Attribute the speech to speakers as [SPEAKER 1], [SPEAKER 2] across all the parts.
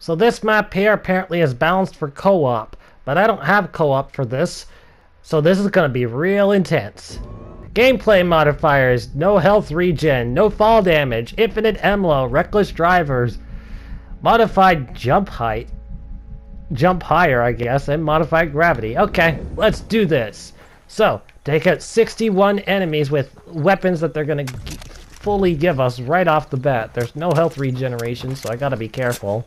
[SPEAKER 1] So this map here apparently is balanced for co-op, but I don't have co-op for this, so this is gonna be real intense. Gameplay modifiers, no health regen, no fall damage, infinite ammo, reckless drivers, modified jump height, jump higher I guess, and modified gravity. Okay, let's do this. So, take out 61 enemies with weapons that they're gonna g- fully give us right off the bat. There's no health regeneration, so I gotta be careful.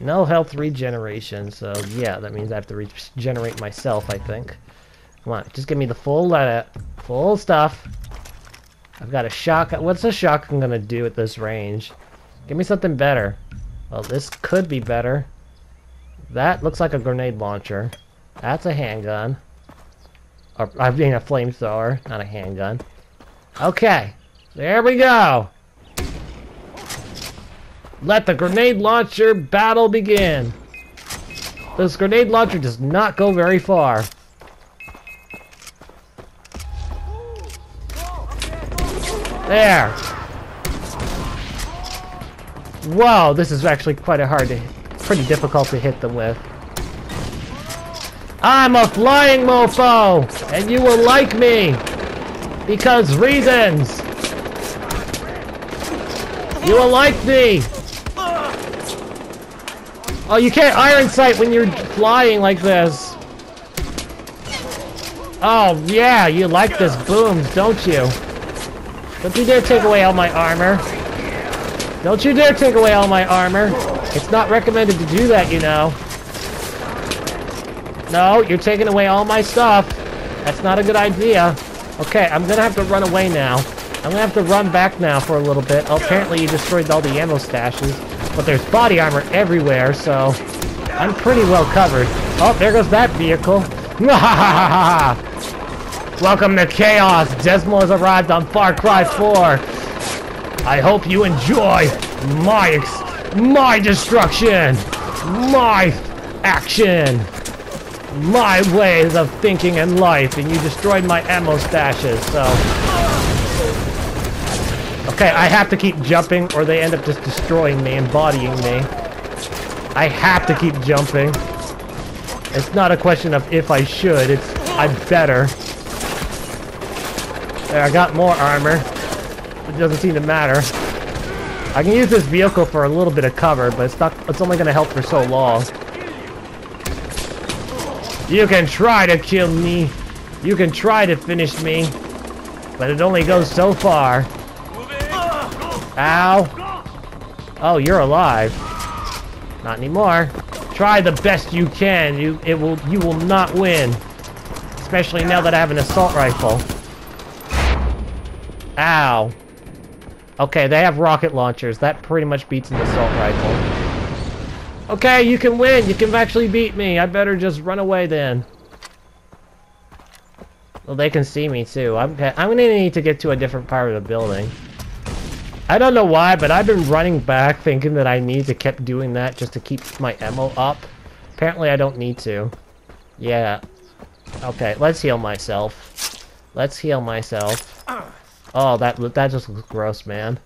[SPEAKER 1] No health regeneration, so yeah, that means I have to regenerate myself, I think. Come on, just give me the full full stuff. I've got a shotgun. What's a shotgun gonna do at this range? Give me something better. Well, this could be better. That looks like a grenade launcher. That's a handgun. Or, I mean a flamethrower, not a handgun. Okay, there we go. Let the grenade launcher battle begin. This grenade launcher does not go very far. There. Whoa, this is actually quite a hard to, pretty difficult to hit them with. I'm a flying mofo, and you will like me because reasons. You will like me. Oh, you can't iron sight when you're flying like this. Oh, yeah, you like this boom, don't you? Don't you dare take away all my armor. Don't you dare take away all my armor. It's not recommended to do that, you know. No, you're taking away all my stuff. That's not a good idea. Okay, I'm gonna have to run away now. I'm gonna have to run back now for a little bit. Oh, apparently you destroyed all the ammo stashes. But there's body armor everywhere, so... I'm pretty well covered. Oh, there goes that vehicle. Welcome to Chaos! Desmo has arrived on Far Cry 4! I hope you enjoy my my destruction! My action! My ways of thinking and life, and you destroyed my ammo stashes, so... Okay, I have to keep jumping, or they end up just destroying me, embodying me. I have to keep jumping. It's not a question of if I should, it's I better. There, I got more armor. It doesn't seem to matter. I can use this vehicle for a little bit of cover, but it's not it's only gonna help for so long. You can try to kill me. You can try to finish me. But it only goes so far. Ow. Oh, you're alive. Not anymore. Try the best you can. You it will you will not win. Especially now that I have an assault rifle. Ow. Okay, they have rocket launchers. That pretty much beats an assault rifle. Okay, you can win. You can actually beat me. I better just run away then. Well, they can see me too. I'm, I'm gonna need to get to a different part of the building. I don't know why, but I've been running back thinking that I need to keep doing that just to keep my ammo up. Apparently I don't need to. Yeah. Okay, let's heal myself. Let's heal myself. Oh, that that just looks gross, man.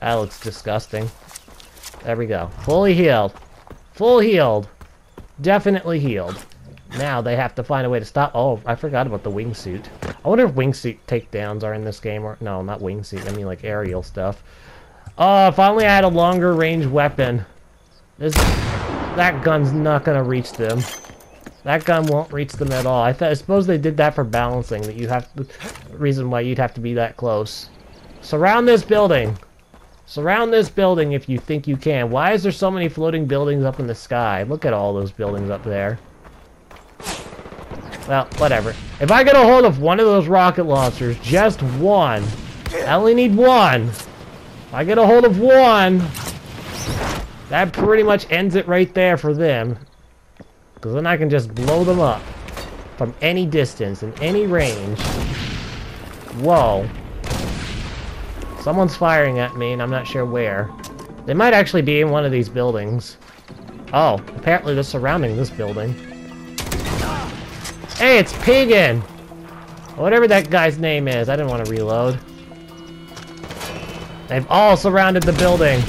[SPEAKER 1] That looks disgusting. There we go. Fully healed. Full healed. Definitely healed. Now they have to find a way to stop. Oh, I forgot about the wingsuit. I wonder if wingsuit takedowns are in this game or no, not wingsuit. I mean like aerial stuff. Oh, if only I had a longer range weapon. This that gun's not gonna reach them. That gun won't reach them at all. I, I suppose they did that for balancing. That you have to, reason why you'd have to be that close. Surround this building. Surround this building if you think you can. Why is there so many floating buildings up in the sky? Look at all those buildings up there. Well, whatever. If I get a hold of one of those rocket launchers, just one, I only need one. If I get a hold of one, that pretty much ends it right there for them. Because then I can just blow them up from any distance, in any range. Whoa. Someone's firing at me, and I'm not sure where. They might actually be in one of these buildings. Oh, apparently they're surrounding this building. Hey, it's Piggin! Whatever that guy's name is, I didn't want to reload. They've all surrounded the building.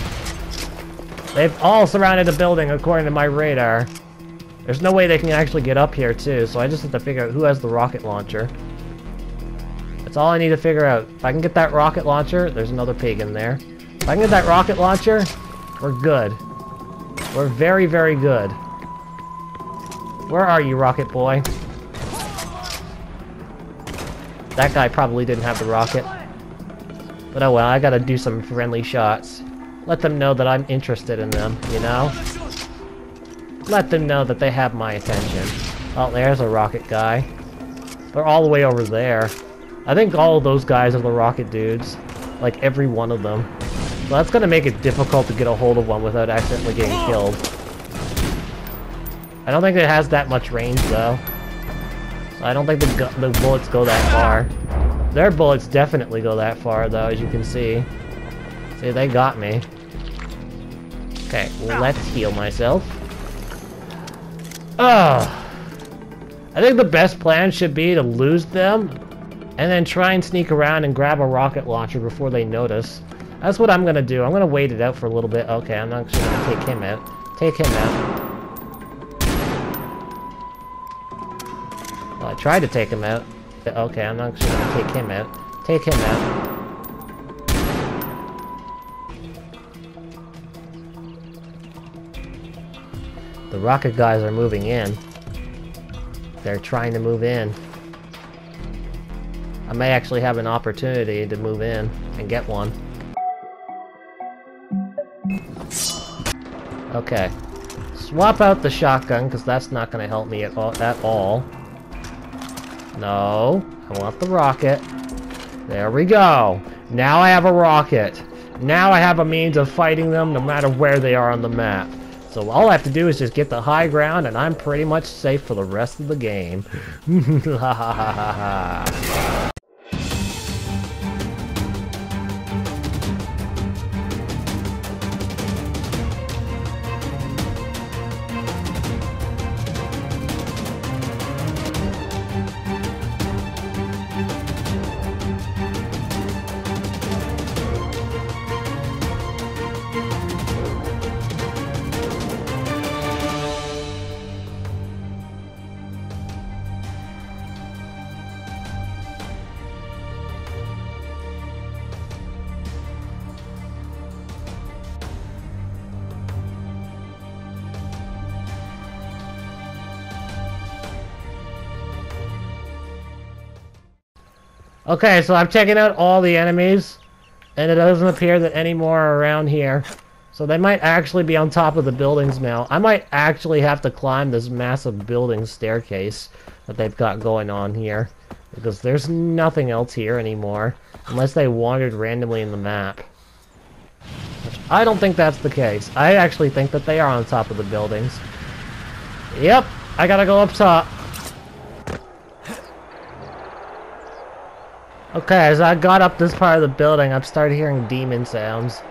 [SPEAKER 1] They've all surrounded the building according to my radar. There's no way they can actually get up here too, so I just have to figure out who has the rocket launcher. That's all I need to figure out. If I can get that rocket launcher, there's another pig in there. If I can get that rocket launcher, we're good. We're very, very good. Where are you, rocket boy? That guy probably didn't have the rocket. But oh well, I gotta do some friendly shots. Let them know that I'm interested in them, you know? Let them know that they have my attention. Oh, there's a rocket guy. They're all the way over there. I think all of those guys are the rocket dudes. Like, every one of them. So that's gonna make it difficult to get a hold of one without accidentally getting killed. I don't think it has that much range, though. I don't think the, the bullets go that far. Their bullets definitely go that far, though, as you can see. See, they got me. Okay, let's heal myself. Oh. I think the best plan should be to lose them and then try and sneak around and grab a rocket launcher before they notice. That's what I'm gonna do. I'm gonna wait it out for a little bit. Okay, I'm not actually gonna take him out. Take him out. Tried to take him out. Okay, I'm not gonna take him out. Take him out. The rocket guys are moving in. They're trying to move in. I may actually have an opportunity to move in and get one. Okay. Swap out the shotgun, because that's not going to help me at all, at all. No. I want the rocket. There we go. Now I have a rocket. Now I have a means of fighting them no matter where they are on the map. So all I have to do is just get the high ground and I'm pretty much safe for the rest of the game. Okay, so I'm checking out all the enemies, and it doesn't appear that any more are around here. So they might actually be on top of the buildings now. I might actually have to climb this massive building staircase that they've got going on here. Because there's nothing else here anymore. Unless they wandered randomly in the map. Which I don't think that's the case. I actually think that they are on top of the buildings. Yep, I gotta go up top. Okay, as I got up this part of the building, I've started hearing demon sounds.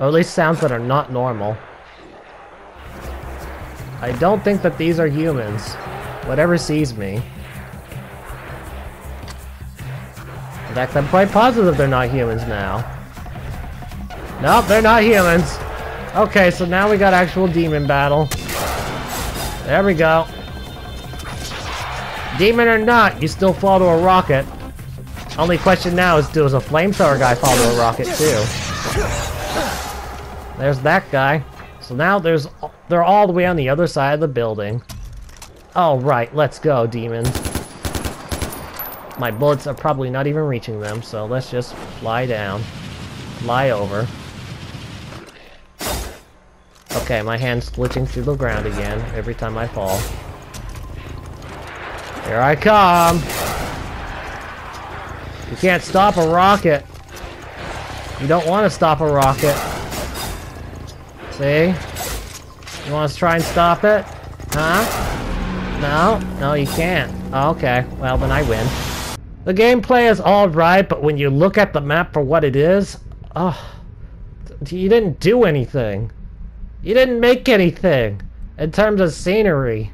[SPEAKER 1] Or at least sounds that are not normal. I don't think that these are humans. Whatever sees me. In fact, I'm quite positive they're not humans now. Nope, they're not humans. Okay, so now we got actual demon battle. There we go. Demon or not, you still fall to a rocket. Only question now is, does a flamethrower guy fall to a rocket too? There's that guy. So now there's, they're all the way on the other side of the building. All right, let's go, demons. My bullets are probably not even reaching them, so let's just fly down. Fly over. Okay, my hand's glitching through the ground again every time I fall. Here I come! Can't stop a rocket. You don't want to stop a rocket. See? You want to try and stop it? Huh? No? No, you can't. Oh, okay. Well, then I win. The gameplay is alright, but when you look at the map for what it is, oh, you didn't do anything. You didn't make anything in terms of scenery.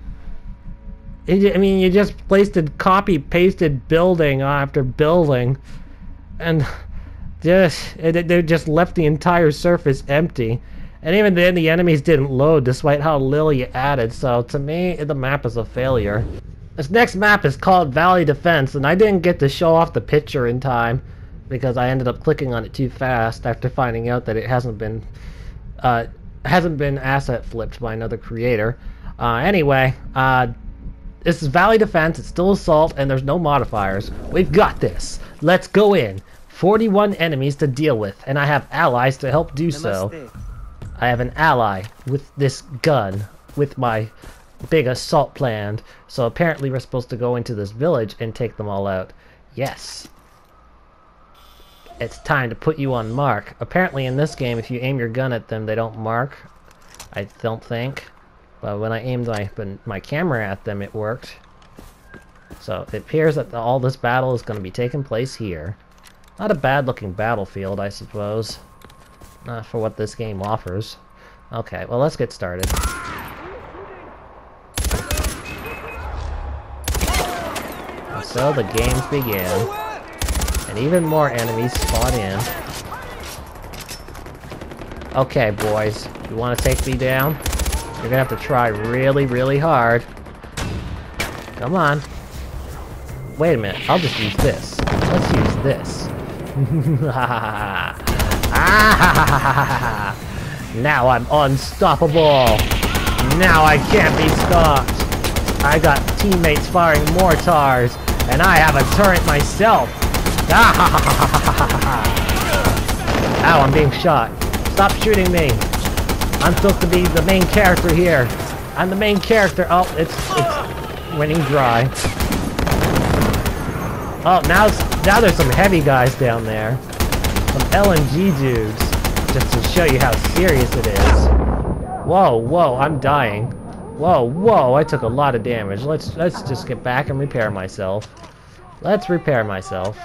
[SPEAKER 1] I mean, you just placed a copy-pasted building after building, and just they just left the entire surface empty. And even then, the enemies didn't load despite how little you added, so to me, the map is a failure. This next map is called Valley Defense, and I didn't get to show off the picture in time because I ended up clicking on it too fast after finding out that it hasn't been uh, hasn't been asset flipped by another creator. Uh, anyway, uh, this is Valley Defense, it's still Assault, and there's no modifiers. We've got this. Let's go in. 41 enemies to deal with, and I have allies to help do so. I have an ally with this gun, with my big assault planned. So apparently we're supposed to go into this village and take them all out. Yes. It's time to put you on mark. Apparently in this game, if you aim your gun at them, they don't mark. I don't think. But when I aimed my, my camera at them, it worked. So it appears that all this battle is going to be taking place here. Not a bad looking battlefield, I suppose. Not for what this game offers. Okay, well let's get started. so the games begin. And even more enemies spawn in. Okay, boys. You want to take me down? You're gonna have to try really, really hard. Come on. Wait a minute. I'll just use this. Let's use this. now I'm unstoppable. Now I can't be stopped. I got teammates firing mortars, and I have a turret myself. Ow, I'm being shot. Stop shooting me. I'm supposed to be the main character here. I'm the main character. Oh, it's it's winning dry. Oh, now now there's some heavy guys down there. Some LMG dudes. Just to show you how serious it is. Whoa, whoa, I'm dying. Whoa, whoa, I took a lot of damage. Let's let's just get back and repair myself. Let's repair myself.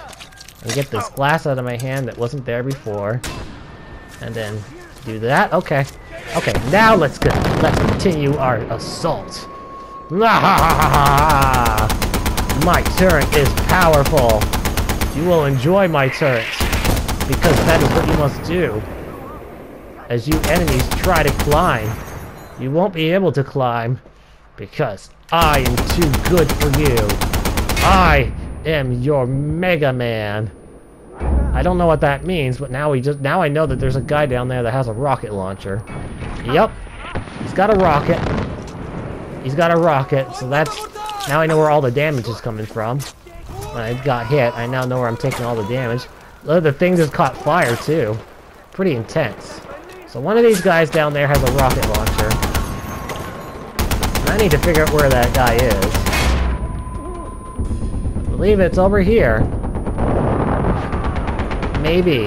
[SPEAKER 1] And get this glass out of my hand that wasn't there before. And then do that. Okay. Okay, now let's go. Let's continue our assault. My turret is powerful. You will enjoy my turret. Because that is what you must do. As you enemies try to climb, you won't be able to climb. Because I am too good for you. I am your Mega Man. I don't know what that means, but now we just now I know that there's a guy down there that has a rocket launcher. Yep. He's got a rocket. He's got a rocket, so that's now I know where all the damage is coming from. When I got hit, I now know where I'm taking all the damage. Look, the thing just caught fire too. Pretty intense. So one of these guys down there has a rocket launcher. I need to figure out where that guy is. I believe it's over here. Maybe.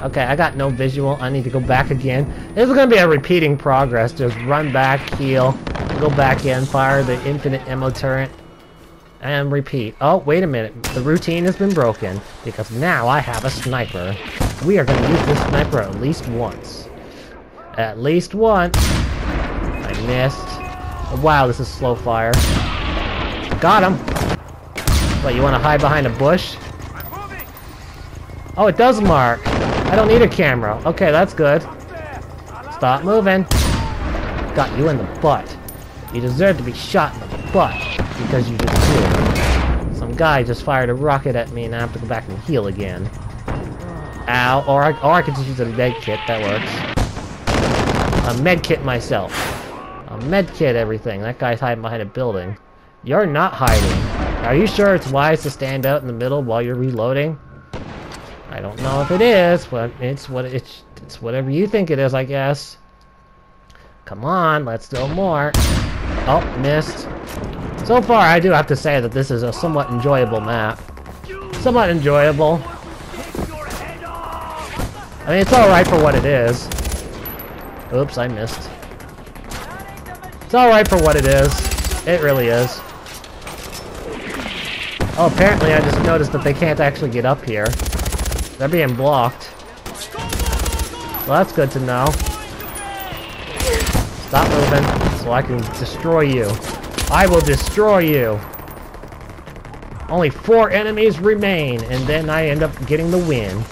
[SPEAKER 1] Okay, I got no visual. I need to go back again. This is going to be a repeating progress. Just run back, heal, go back in, fire the infinite ammo turret, and repeat. Oh, wait a minute. The routine has been broken because now I have a sniper. We are going to use this sniper at least once. At least once. I missed. Wow, this is slow fire. Got him. What, you want to hide behind a bush? Oh, it does mark. I don't need a camera. Okay, that's good. Stop moving. Got you in the butt. You deserve to be shot in the butt because you just did. Some guy just fired a rocket at me and I have to go back and heal again. Ow. Or I, or I could just use a med kit. That works. A med kit myself. A med kit everything. That guy's hiding behind a building. You're not hiding. Are you sure it's wise to stand out in the middle while you're reloading? I don't know if it is, but it's what it's it's whatever you think it is, I guess. Come on, let's do more. Oh, missed. So far, I do have to say that this is a somewhat enjoyable map. Somewhat enjoyable. I mean, it's alright for what it is. Oops, I missed. It's alright for what it is. It really is. Oh, apparently I just noticed that they can't actually get up here. They're being blocked. Well, that's good to know. Stop moving, so I can destroy you. I will destroy you! Only four enemies remain, and then I end up getting the win.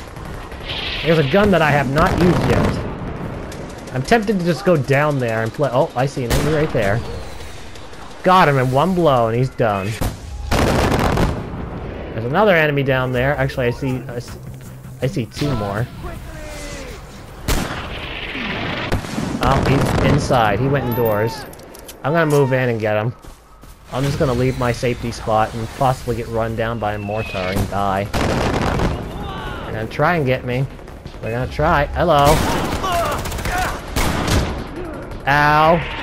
[SPEAKER 1] There's a gun that I have not used yet. I'm tempted to just go down there and play. Oh, I see an enemy right there. Got him in one blow, and he's done. There's another enemy down there. Actually, I see, I see, I see two more. Oh, he's inside. He went indoors. I'm gonna move in and get him. I'm just gonna leave my safety spot and possibly get run down by a mortar and die. They're gonna try and get me. They're gonna try. Hello. Ow.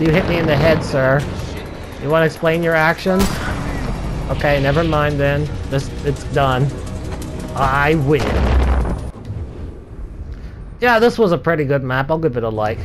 [SPEAKER 1] You hit me in the head, sir. You want to explain your actions? Okay, never mind then. This it's done. I win. Yeah, this was a pretty good map. I'll give it a like.